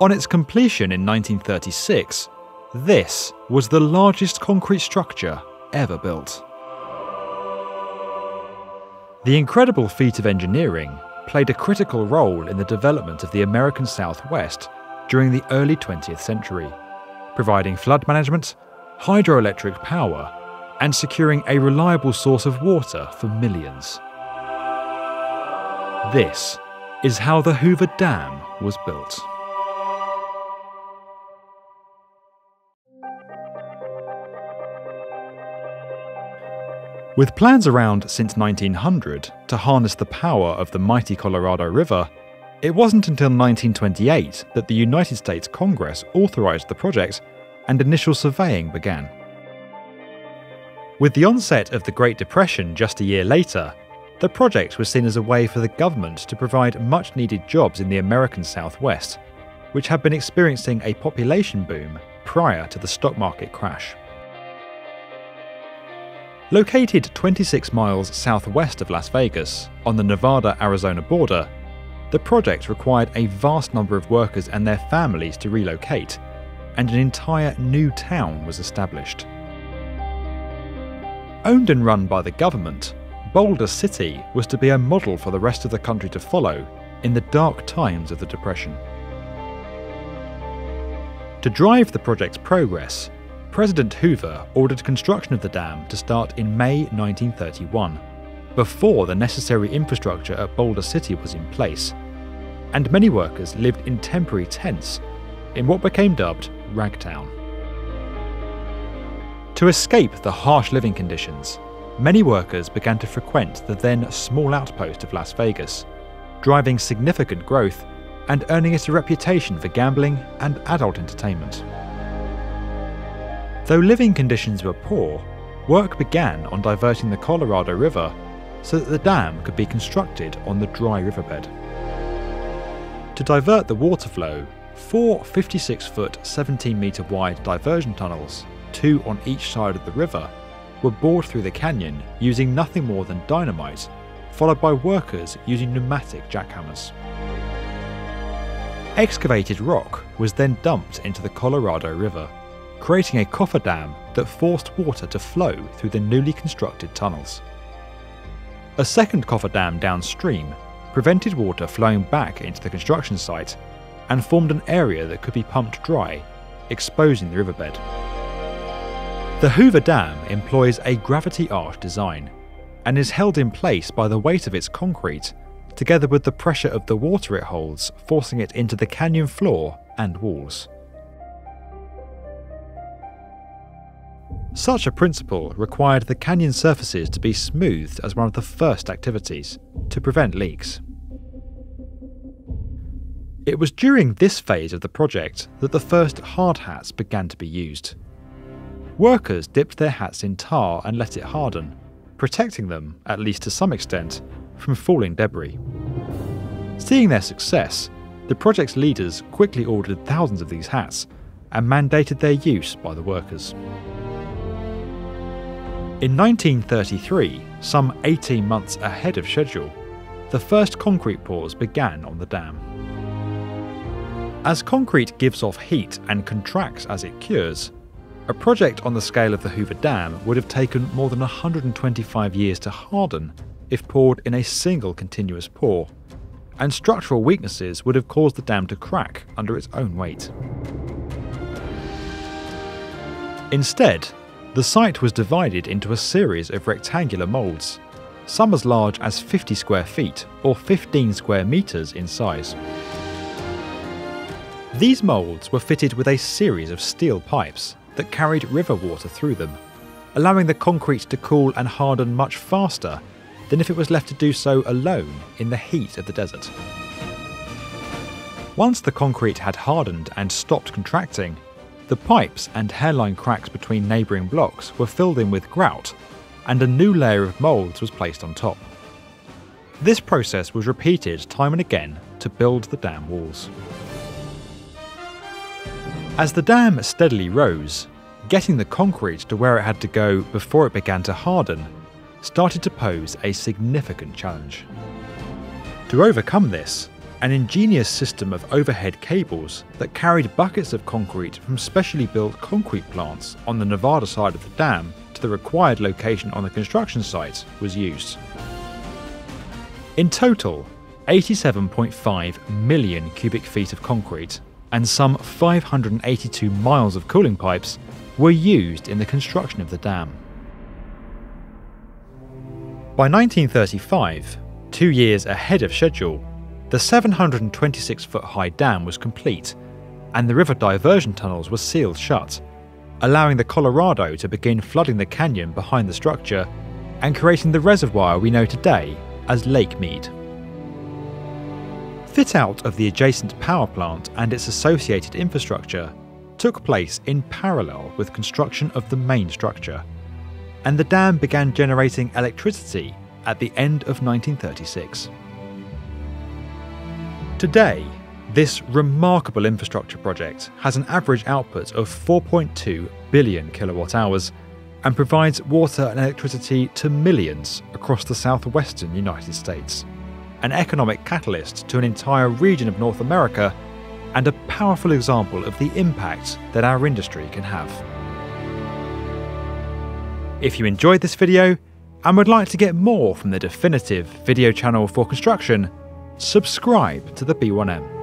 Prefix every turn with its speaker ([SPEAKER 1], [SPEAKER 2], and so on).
[SPEAKER 1] On its completion in 1936, this was the largest concrete structure ever built. The incredible feat of engineering played a critical role in the development of the American Southwest during the early 20th century, providing flood management, hydroelectric power, and securing a reliable source of water for millions. This is how the Hoover Dam was built. With plans around since 1900 to harness the power of the mighty Colorado River, it wasn't until 1928 that the United States Congress authorized the project and initial surveying began. With the onset of the Great Depression just a year later, the project was seen as a way for the government to provide much needed jobs in the American Southwest, which had been experiencing a population boom prior to the stock market crash. Located 26 miles southwest of Las Vegas, on the Nevada Arizona border, the project required a vast number of workers and their families to relocate, and an entire new town was established. Owned and run by the government, Boulder City was to be a model for the rest of the country to follow in the dark times of the Depression. To drive the project's progress, President Hoover ordered construction of the dam to start in May 1931, before the necessary infrastructure at Boulder City was in place, and many workers lived in temporary tents in what became dubbed Ragtown. To escape the harsh living conditions, many workers began to frequent the then small outpost of Las Vegas, driving significant growth and earning it a reputation for gambling and adult entertainment. Though living conditions were poor, work began on diverting the Colorado River so that the dam could be constructed on the dry riverbed. To divert the water flow, four 56 foot, 17 metre wide diversion tunnels, two on each side of the river, were bored through the canyon using nothing more than dynamite, followed by workers using pneumatic jackhammers. Excavated rock was then dumped into the Colorado River creating a cofferdam that forced water to flow through the newly constructed tunnels. A second cofferdam downstream prevented water flowing back into the construction site and formed an area that could be pumped dry, exposing the riverbed. The Hoover Dam employs a gravity arch design and is held in place by the weight of its concrete, together with the pressure of the water it holds, forcing it into the canyon floor and walls. Such a principle required the canyon surfaces to be smoothed as one of the first activities, to prevent leaks. It was during this phase of the project that the first hard hats began to be used. Workers dipped their hats in tar and let it harden, protecting them, at least to some extent, from falling debris. Seeing their success, the project's leaders quickly ordered thousands of these hats and mandated their use by the workers. In 1933, some 18 months ahead of schedule, the first concrete pours began on the dam. As concrete gives off heat and contracts as it cures, a project on the scale of the Hoover Dam would have taken more than 125 years to harden if poured in a single continuous pour, and structural weaknesses would have caused the dam to crack under its own weight. Instead, the site was divided into a series of rectangular moulds, some as large as 50 square feet or 15 square metres in size. These moulds were fitted with a series of steel pipes that carried river water through them, allowing the concrete to cool and harden much faster than if it was left to do so alone in the heat of the desert. Once the concrete had hardened and stopped contracting, the pipes and hairline cracks between neighbouring blocks were filled in with grout, and a new layer of moulds was placed on top. This process was repeated time and again to build the dam walls. As the dam steadily rose, getting the concrete to where it had to go before it began to harden started to pose a significant challenge. To overcome this, an ingenious system of overhead cables that carried buckets of concrete from specially built concrete plants on the Nevada side of the dam to the required location on the construction site was used. In total, 87.5 million cubic feet of concrete and some 582 miles of cooling pipes were used in the construction of the dam. By 1935, two years ahead of schedule, the 726 foot high dam was complete and the river diversion tunnels were sealed shut, allowing the Colorado to begin flooding the canyon behind the structure and creating the reservoir we know today as Lake Mead. Fit out of the adjacent power plant and its associated infrastructure took place in parallel with construction of the main structure and the dam began generating electricity at the end of 1936. Today, this remarkable infrastructure project has an average output of 4.2 billion kilowatt hours and provides water and electricity to millions across the southwestern United States. An economic catalyst to an entire region of North America and a powerful example of the impact that our industry can have. If you enjoyed this video and would like to get more from the definitive video channel for construction, subscribe to the B1M.